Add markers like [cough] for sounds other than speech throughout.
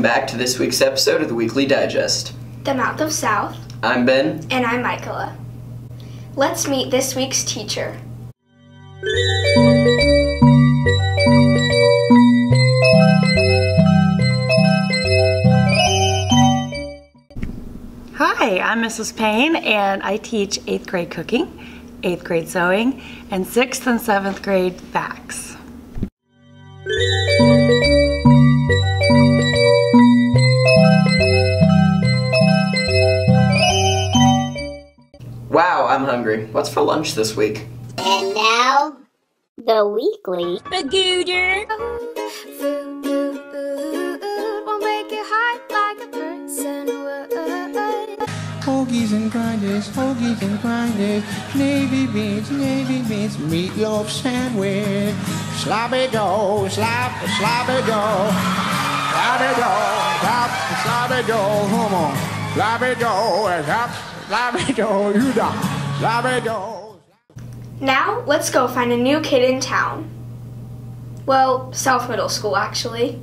Welcome back to this week's episode of the Weekly Digest. The Mouth of South, I'm Ben. and I'm Michaela. Let's meet this week's teacher. Hi, I'm Mrs. Payne, and I teach 8th grade cooking, 8th grade sewing, and 6th and 7th grade facts. I'm hungry. What's for lunch this week? And now, the weekly. Hoagies and grinders, hoagies and grinders, navy beans, navy beans, meatloaf sandwich, sloppy joe, slop, sloppy joe, sloppy joe, slop, sloppy joe, come on, sloppy joe, slop, sloppy joe, you da, sloppy joe. Now, let's go find a new kid in town. Well, South Middle School, actually.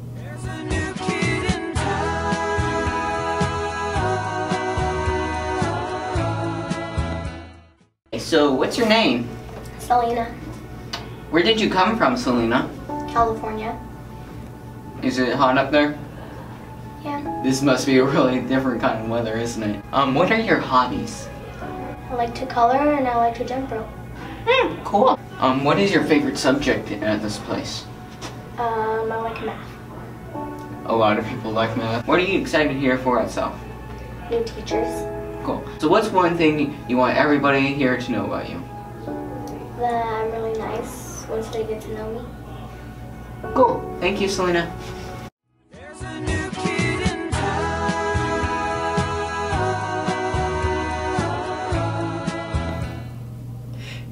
So, what's your name? Selena, Where did you come from, Selena? California. Is it hot up there? Yeah. This must be a really different kind of weather, isn't it? Um, what are your hobbies? I like to color and I like to jump rope. Hmm, cool. Um, what is your favorite subject at this place? Um, I like math. A lot of people like math. What are you excited here for at South? New teachers. Cool. So, what's one thing you want everybody here to know about you? That I'm really nice once they get to know me. Cool. Thank you, Selena.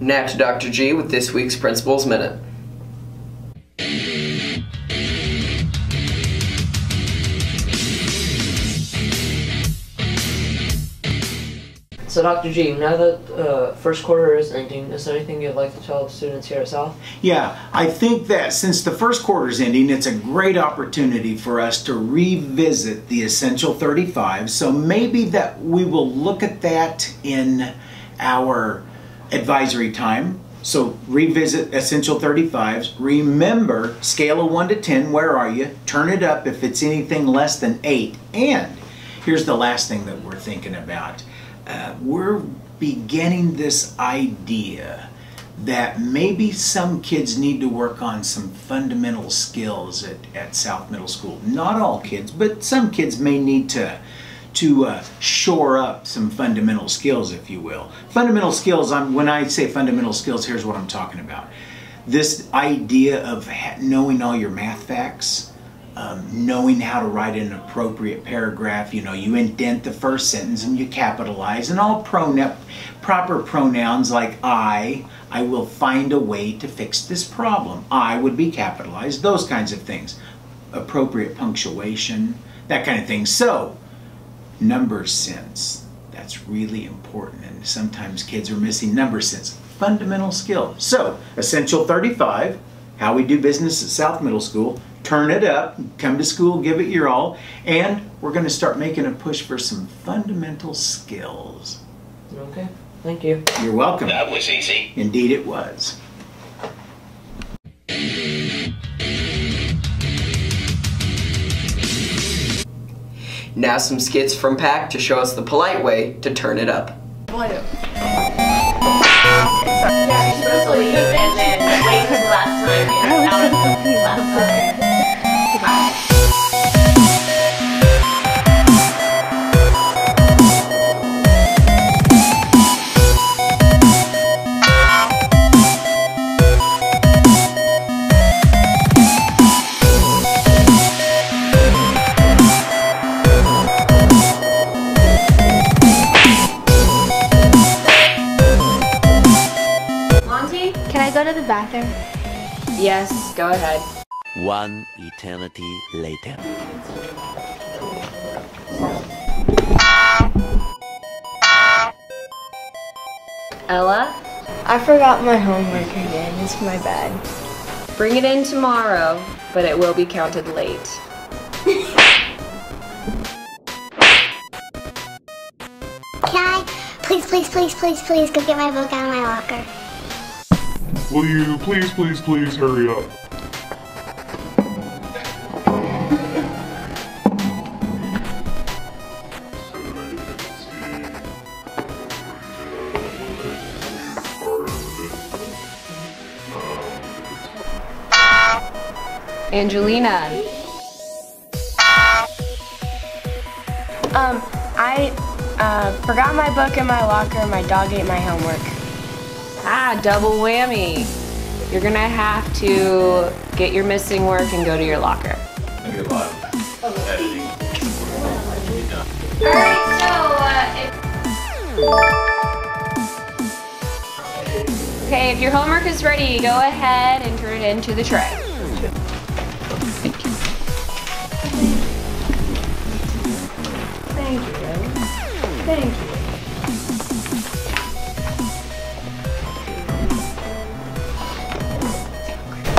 Now to Dr. G with this week's Principal's Minute. So, Dr. G, now that uh, first quarter is ending, is there anything you'd like to tell the students here at South? Yeah, I think that since the first quarter is ending, it's a great opportunity for us to revisit the Essential 35. So maybe that we will look at that in our advisory time. So revisit Essential 35s. Remember, scale of 1 to 10, where are you? Turn it up if it's anything less than 8. And here's the last thing that we're thinking about. Uh, we're beginning this idea that maybe some kids need to work on some fundamental skills at, at South Middle School. Not all kids, but some kids may need to to uh, shore up some fundamental skills, if you will. Fundamental skills, I'm, when I say fundamental skills, here's what I'm talking about. This idea of knowing all your math facts, um, knowing how to write an appropriate paragraph. You know, you indent the first sentence and you capitalize, and all pronoun, proper pronouns like I, I will find a way to fix this problem. I would be capitalized, those kinds of things. Appropriate punctuation, that kind of thing. So, number sense, that's really important, and sometimes kids are missing number sense. Fundamental skill. So, Essential 35, how we do business at South Middle School turn it up, come to school, give it your all, and we're going to start making a push for some fundamental skills. Okay, thank you. You're welcome. That was easy. Indeed, it was. Now some skits from Pack to show us the polite way to turn it up. there? Yes, go ahead. One eternity later. Ella? I forgot my homework again. It's my bad. Bring it in tomorrow, but it will be counted late. Can I please, please, please, please, please go get my book out of my locker? Will you please, please, please hurry up? Angelina. Um, I uh, forgot my book in my locker and my dog ate my homework. Ah, double whammy. You're gonna have to get your missing work and go to your locker. Maybe a lot of editing. Alright, so, uh, Okay, if your homework is ready, go ahead and turn it into the tray.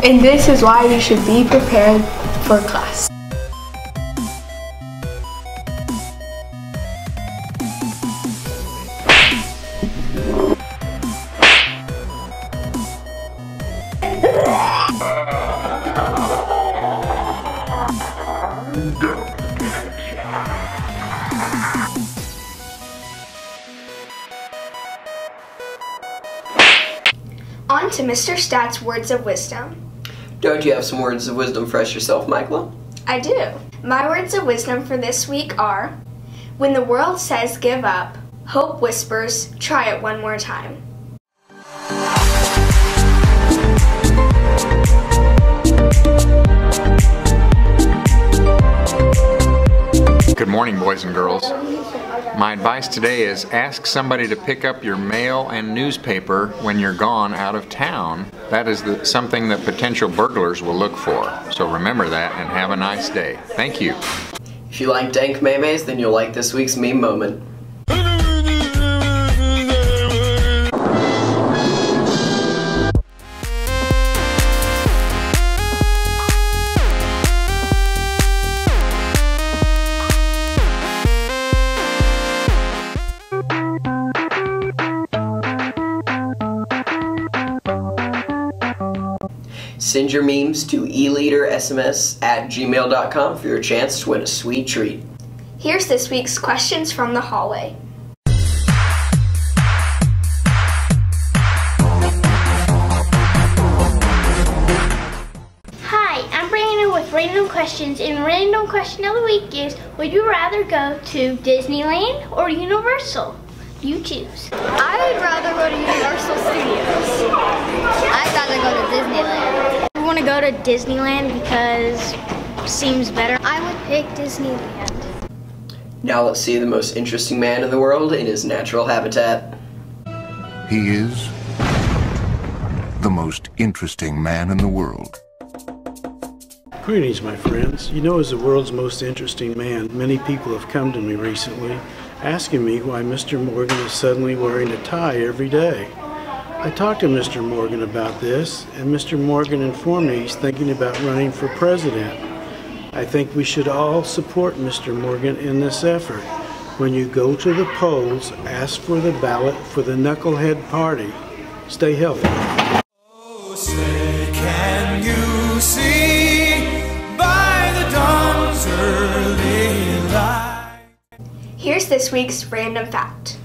And this is why you should be prepared for class. on to Mr. Stat's words of wisdom. Don't you have some words of wisdom for us yourself, Michaela? I do. My words of wisdom for this week are When the world says give up, hope whispers, try it one more time. Good morning, boys and girls. My advice today is ask somebody to pick up your mail and newspaper when you're gone out of town. That is the, something that potential burglars will look for. So remember that and have a nice day. Thank you. If you like dank memes, then you'll like this week's meme moment. Send your memes to eleadersms at gmail.com for your chance to win a sweet treat. Here's this week's questions from the hallway. Hi, I'm Brandon with Random Questions, and Random Question of the Week is Would you rather go to Disneyland or Universal? You choose. I would rather go to Universal Studios. I'd rather go to Disneyland. I want to go to Disneyland because it seems better. I would pick Disneyland. Now let's see the most interesting man in the world in his natural habitat. He is the most interesting man in the world. Greetings, my friends. You know, as the world's most interesting man, many people have come to me recently asking me why Mr. Morgan is suddenly wearing a tie every day. I talked to Mr. Morgan about this, and Mr. Morgan informed me he's thinking about running for president. I think we should all support Mr. Morgan in this effort. When you go to the polls, ask for the ballot for the Knucklehead Party. Stay healthy. Say, can you see by the dawn's early light? Here's this week's random fact.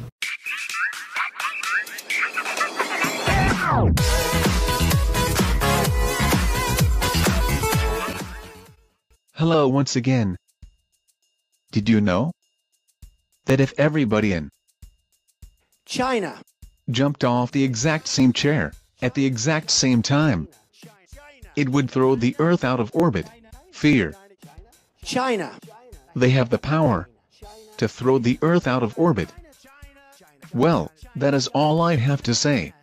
Hello once again. Did you know that if everybody in China jumped off the exact same chair at the exact same time, it would throw the Earth out of orbit? Fear. China They have the power to throw the Earth out of orbit. Well, that is all I have to say.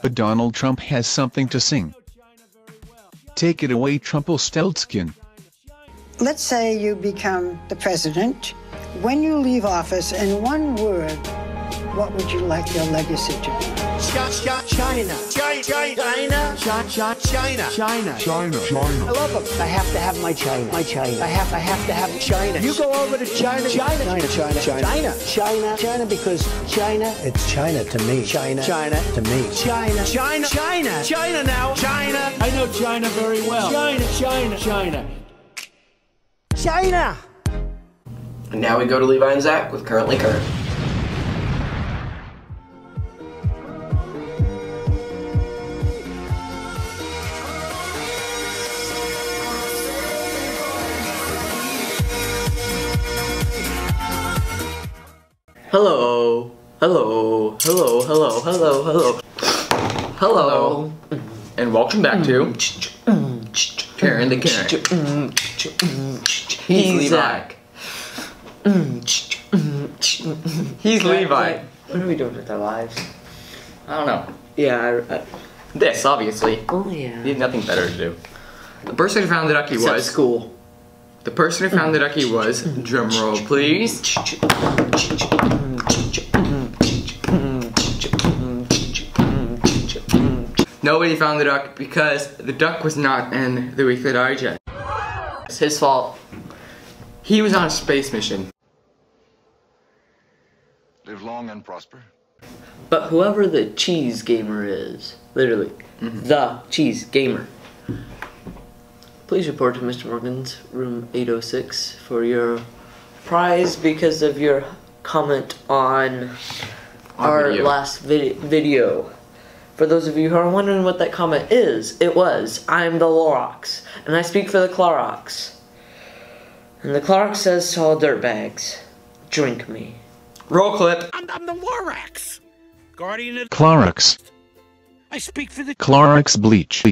But Donald Trump has something to sing. Take it away, Trumpelstiltskin. Let's say you become the president. When you leave office, in one word, What would you like your legacy to be? China. China. China. China. China. China. China. China. China. I love them. I have to have my China. My China. I have. I have to have China. You go over to China. China. China. China. China. China. China. China. Because China. It's China to me. China. China to me. China. China. China. China now. China. I know China very well. China. China. China. China. And now we go to Levi and Zach with Currently Current. Hello. Hello. Hello. Hello. Hello. Hello. Hello. And welcome back to mm. Karen the Karen. He's Levi. He's Levi. What are we doing with our lives? I don't know. Yeah, I, I, This, obviously. oh yeah. You have nothing better to do. The person who found the ducky Except was. school. The person who found the ducky was. Drum roll, please. [laughs] Nobody found the duck because the duck was not in the Weekly Digest. It's his fault. He was on a space mission. Live long and prosper. But whoever the cheese gamer is, literally, mm-hmm. the cheese gamer, please report to Mr. Morgan's room 806 for your prize because of your comment on Our our video. last vid- video. For those of you who are wondering what that comment is, it was, I'm the Lorax, and I speak for the Clorox. And the Clorox says to all dirtbags, drink me. Roll clip. I'm, I'm the Lorax. Guardian of. Clorox. I speak for the. Clorox bleach.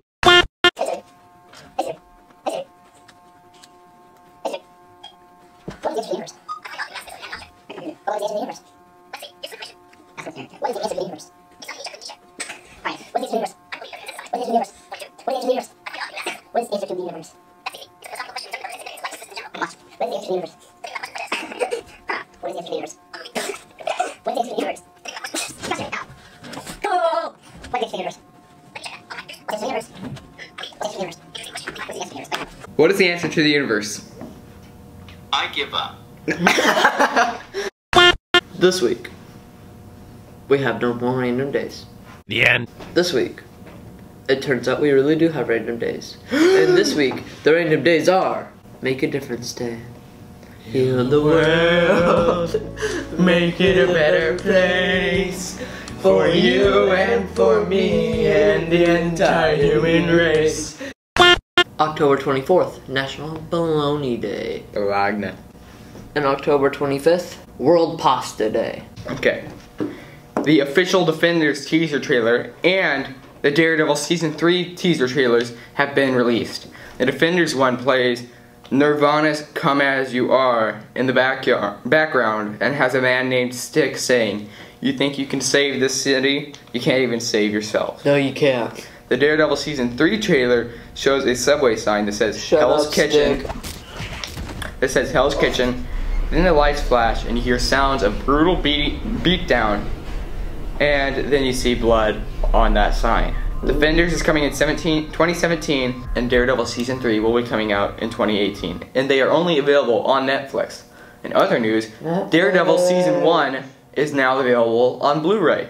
What is the is the universe? What is the universe? What is the universe? What is the answer to the universe? Watch. What is the answer to the universe? What is the answer to the universe? What is the answer to the universe? Go! What is the universe? What is the universe? What is the universe? What is the answer to the universe? I give up. [laughs] this week, we have no more random days. The end. This week, it turns out we really do have random days. [gasps] and this week, the random days are Make a Difference Day. Heal the world, Make it a better place for you and for me and the entire human race. October 24th, National Bologna Day. Wagner. And October 25th, World Pasta Day. Okay. The official Defenders teaser trailer and the Daredevil Season 3 teaser trailers have been released. The Defenders one plays Nirvana's Come As You Are in the backyard, background and has a man named Stick saying, You think you can save this city? You can't even save yourself. No, you can't. The Daredevil Season 3 trailer shows a subway sign that says Shut Hell's up, Kitchen. Stick. That says Hell's Kitchen. Then the lights flash and you hear sounds of brutal beat beatdown. And then you see blood on that sign. Defenders is coming in 17, 2017 and Daredevil Season 3 will be coming out in 2018. And they are only available on Netflix. In other news, Daredevil Season 1 is now available on Blu-ray.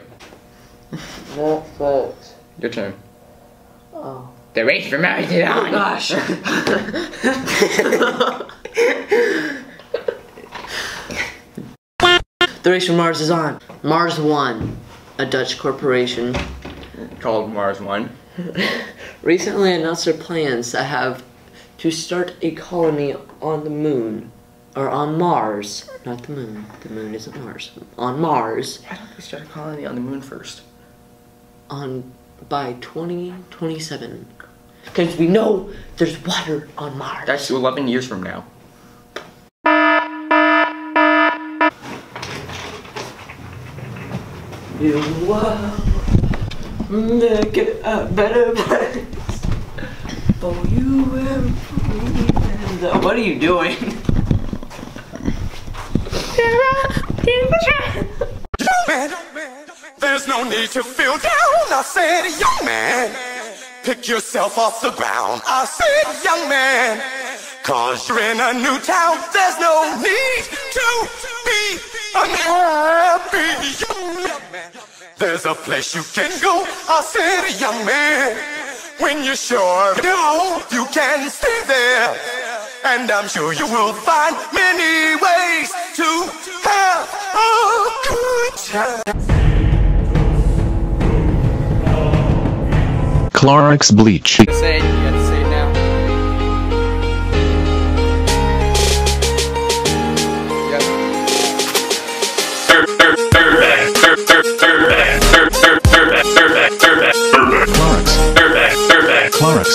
Netflix. Your turn. Oh. The race for Mars is on. Oh Gosh. [laughs] [laughs] the race for Mars is on. Mars One, a Dutch corporation, Called Mars 1. [laughs] recently announced their plans to have to start a colony on the moon. Or on Mars. Not the moon. The moon isn't Mars. On Mars. Why don't they start a colony on the moon first? On by 2027. Because we know there's water on Mars. That's 11 years from now. You will make it a better place for you and for me. And what are you doing? Man, there's no need to feel down. I said, young man, pick yourself off the ground. I said, young man, cause you're in a new town. There's no need to be unhappy, young man. There's a place you can go. I said, young man, when you're sure know you can stay there. And I'm sure you will find many ways to have a good time. Clorox bleach. Say it, you gotta say it now. Clorox.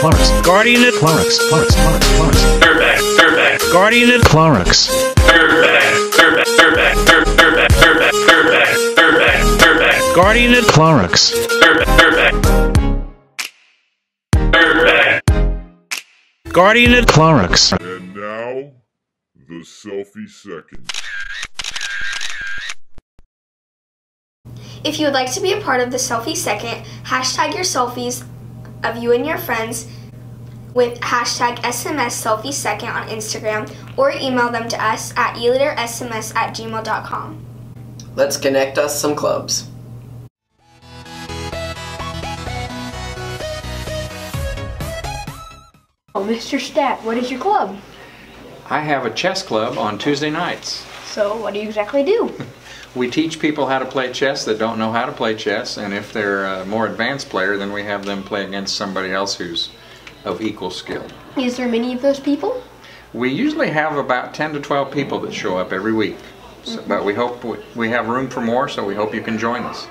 Clorox. Guardian it. Clorox. Clorox. Clorox. Clorox. Guardian it. Clorox. Guardian it. Clorox. Guardian it. Clorox. And now, the selfie second. If you would like to be a part of the selfie second, hashtag your selfies of you and your friends with hashtag SMS selfie second on Instagram or email them to us at eleadersms at gmail.com. Let's connect us some clubs. Oh, Mr. Stat, what is your club? I have a chess club on Tuesday nights. So, what do you exactly do? [laughs] We teach people how to play chess that don't know how to play chess, and if they're a more advanced player, then we have them play against somebody else who's of equal skill. Is there many of those people? We usually have about 10 to 12 people that show up every week, so, but we hope we- we have room for more, so we hope you can join us.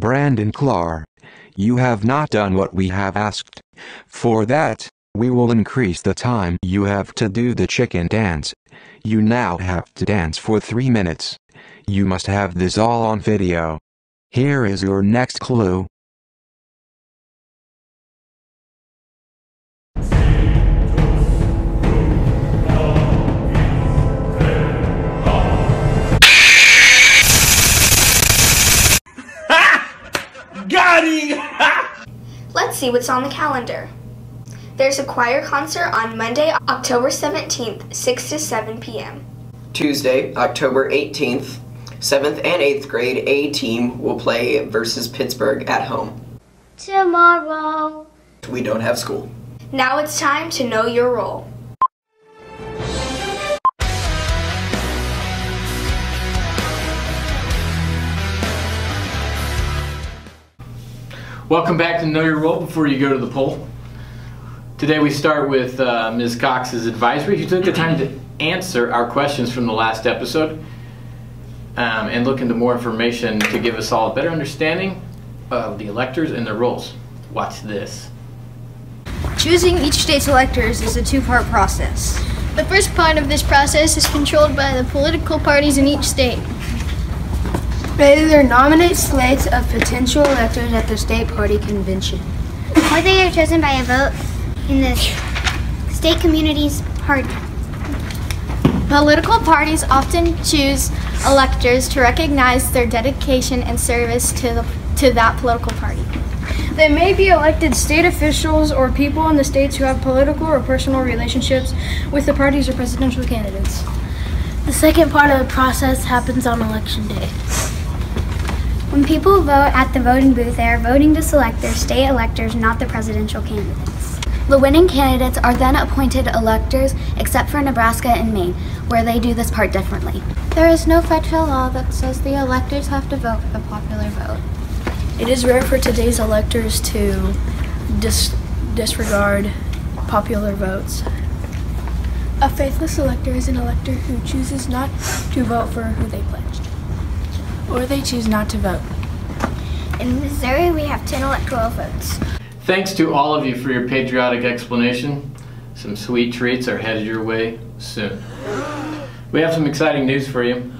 Brandon Clark, you have not done what we have asked. For that, we will increase the time you have to do the chicken dance. You now have to dance for three minutes. You must have this all on video. Here is your next clue. See what's on the calendar. There's a choir concert on Monday, October 17th, 6 to 7 p.m. Tuesday, October 18th, 7th and 8th grade A team will play versus Pittsburgh at home. Tomorrow. We don't have school. Now it's time to know your role. Welcome back to Know Your Role before you go to the poll. Today we start with uh, Ms. Cox's advisory. She took the time to answer our questions from the last episode um, and look into more information to give us all a better understanding of the electors and their roles. Watch this. Choosing each state's electors is a two-part process. The first part of this process is controlled by the political parties in each state. They either nominate slates of potential electors at the state party convention. Or they are chosen by a vote in the state community's party. Political parties often choose electors to recognize their dedication and service to, the, to that political party. They may be elected state officials or people in the states who have political or personal relationships with the parties or presidential candidates. The second part of the process happens on election day. When people vote at the voting booth, they are voting to select their state electors, not the presidential candidates. The winning candidates are then appointed electors, except for Nebraska and Maine, where they do this part differently. There is no federal law that says the electors have to vote for the popular vote. It is rare for today's electors to dis- disregard popular votes. A faithless elector is an elector who chooses not to vote for who they pledged, or they choose not to vote. In Missouri, we have 10 electoral votes. Thanks to all of you for your patriotic explanation. Some sweet treats are headed your way soon. We have some exciting news for you.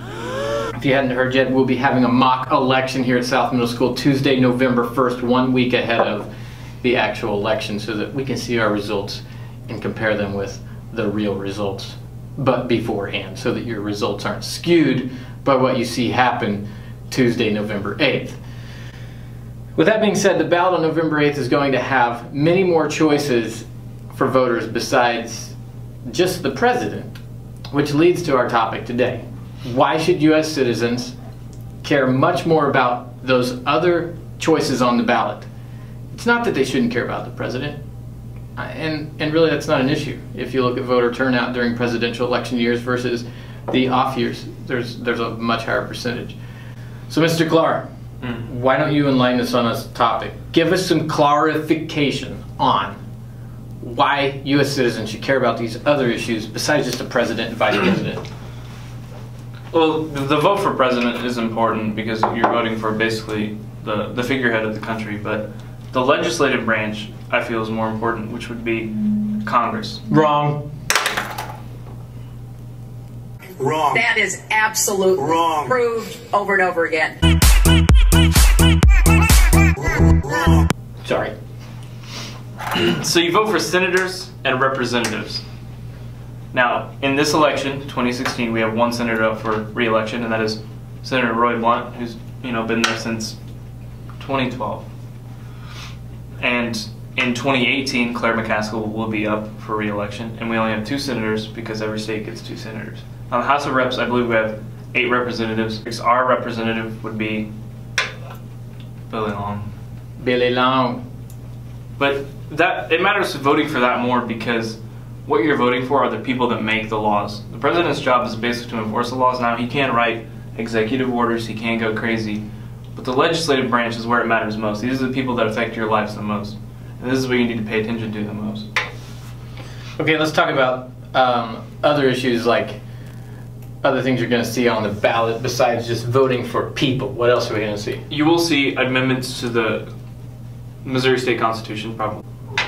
If you hadn't heard yet, we'll be having a mock election here at South Middle School Tuesday, November 1st, one week ahead of the actual election, so that we can see our results and compare them with the real results, but beforehand, so that your results aren't skewed by what you see happen Tuesday, November 8th. With that being said, the ballot on November 8th is going to have many more choices for voters besides just the president, which leads to our topic today. Why should U.S. citizens care much more about those other choices on the ballot? It's not that they shouldn't care about the president, and, and really that's not an issue. If you look at voter turnout during presidential election years versus the off years, there's, there's a much higher percentage. So, Mr. Clark, hmm. why don't you enlighten us on this topic? Give us some clarification on why U.S. citizens should care about these other issues besides just the president and vice president. [clears throat] Well, the the vote for president is important because you're voting for basically the, the figurehead of the country, but the legislative branch I feel is more important, which would be Congress. Wrong. Wrong. That is absolutely wrong. Proved over and over again. Sorry. so you vote for senators and representatives. Now, in this election, 2016, we have one senator up for re-election, and that is Senator Roy Blunt, who's you know been there since 2012. And in 2018, Claire McCaskill will be up for re-election, and we only have two senators because every state gets two senators. On the House of Reps, I believe we have eight representatives. Our representative would be Billy Long. Billy Long. But that it matters voting for that more because what you're voting for are the people that make the laws. The president's job is basically to enforce the laws. Now he can write executive orders, he can go crazy, but the legislative branch is where it matters most. These are the people that affect your lives the most, and this is what you need to pay attention to the most. Okay, let's talk about um, other issues like other things you're going to see on the ballot besides just voting for people. What else are we going to see? You will see amendments to the Missouri State Constitution, probably.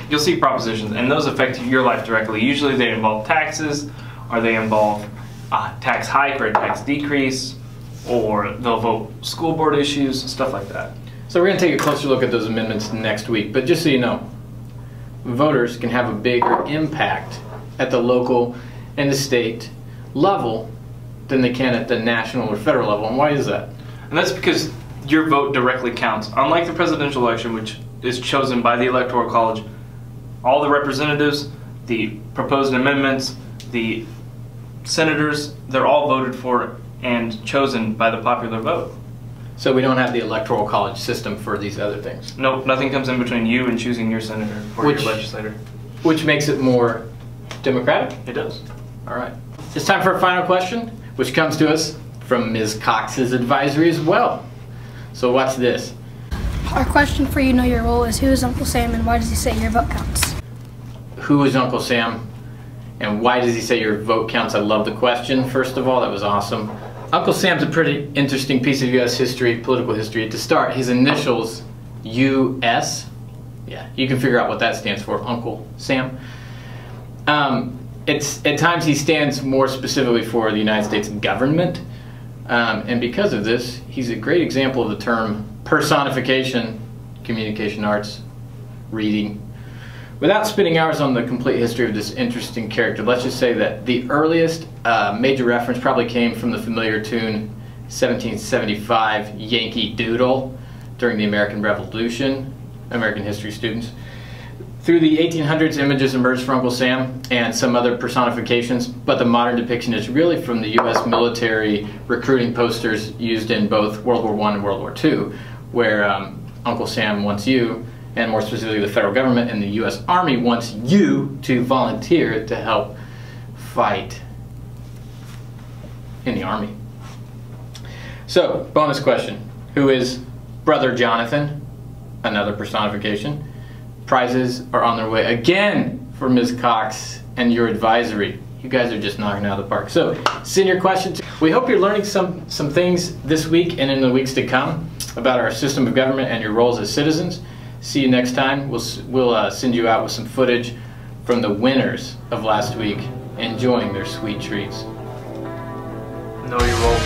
You'll see propositions, and those affect your life directly. Usually they involve taxes, or they involve a tax hike or a tax decrease, or they'll vote school board issues, stuff like that. So we're going to take a closer look at those amendments next week. But just so you know, voters can have a bigger impact at the local and the state level than they can at the national or federal level. And why is that? And that's because your vote directly counts. Unlike the presidential election, which is chosen by the Electoral College, all the representatives, the proposed amendments, the senators, they're all voted for and chosen by the popular vote. So we don't have the Electoral College system for these other things. Nope, nothing comes in between you and choosing your senator or Which- your legislator. Which makes it more democratic? It does. All right. It's time for a final question, which comes to us from Ms. Cox's advisory as well. So watch this. Our question for you know your role is who is Uncle Sam and why does he say your vote counts? Who is Uncle Sam? And why does he say your vote counts? I love the question, first of all. That was awesome. Uncle Sam's a pretty interesting piece of U.S. history, political history. To start, his initials, U.S. Yeah, you can figure out what that stands for, Uncle Sam. Um, it's At times, he stands more specifically for the United States government. Um, and because of this, he's a great example of the term personification, communication arts, reading. Without spending hours on the complete history of this interesting character, let's just say that the earliest uh, major reference probably came from the familiar tune 1775 Yankee Doodle during the American Revolution, American history students. Through the 1800s, images emerged from Uncle Sam and some other personifications, but the modern depiction is really from the U.S. military recruiting posters used in both World War I and World War II, where um, Uncle Sam wants you and more specifically the federal government and the U.S. Army wants you to volunteer to help fight in the Army. So, bonus question. Who is Brother Jonathan? Another personification. Prizes are on their way again for Ms. Cox and your advisory. You guys are just knocking out of the park. So, send your questions. We hope you're learning some, some things this week and in the weeks to come about our system of government and your roles as citizens. See you next time. We'll, we'll uh, send you out with some footage from the winners of last week enjoying their sweet treats. Know your role.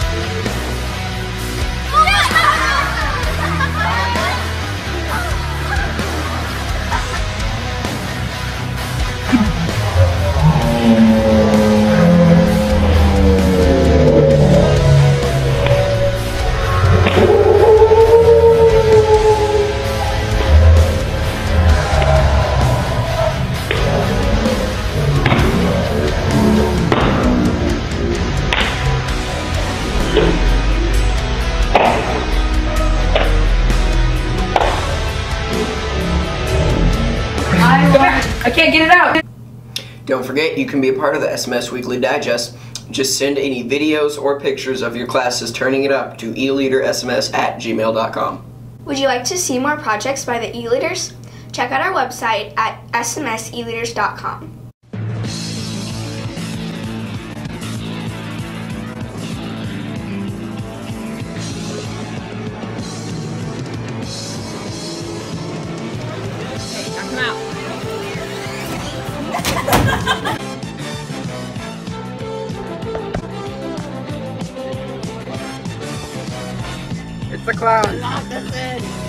Forget, you can be a part of the SMS Weekly Digest. Just send any videos or pictures of your classes turning it up to eleadersms at gmail.com. Would you like to see more projects by the e-leaders? Check out our website at smseleaders.com. It's a clown. Lock us in.